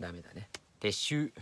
ダメだね。撤収。